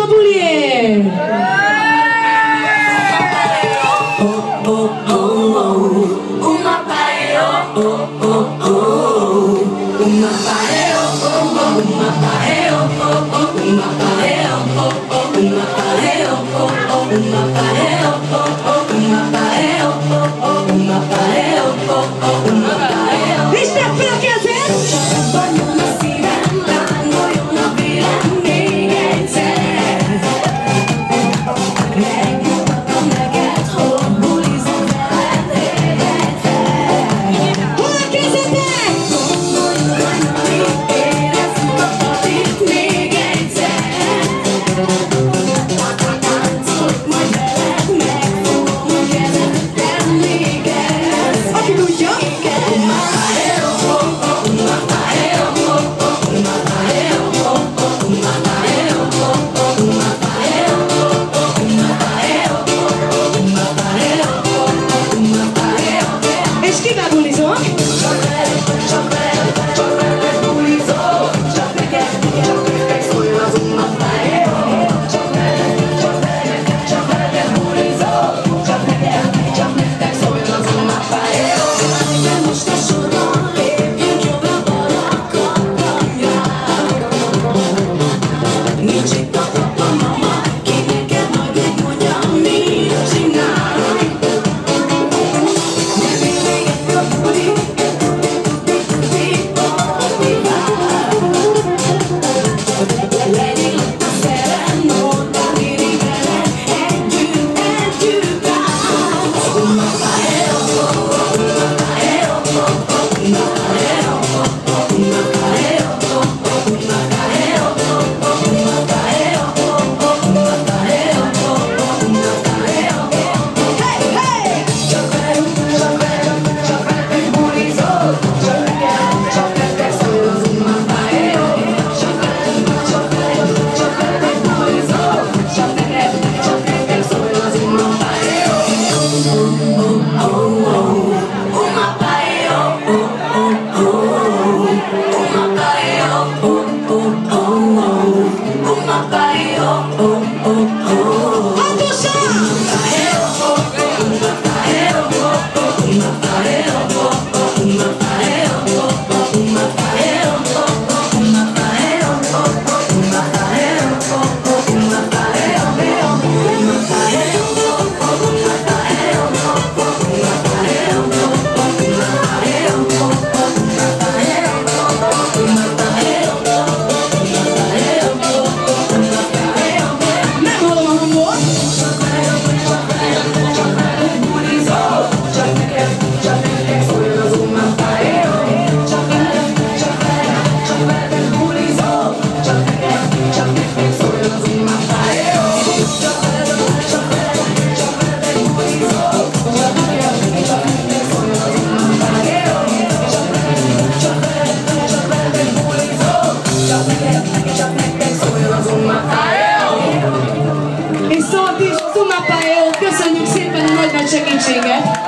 a buliért! Isten Oh, oh. Hatosan! apája, köszönjük szépen a nagy-nagy segítséget!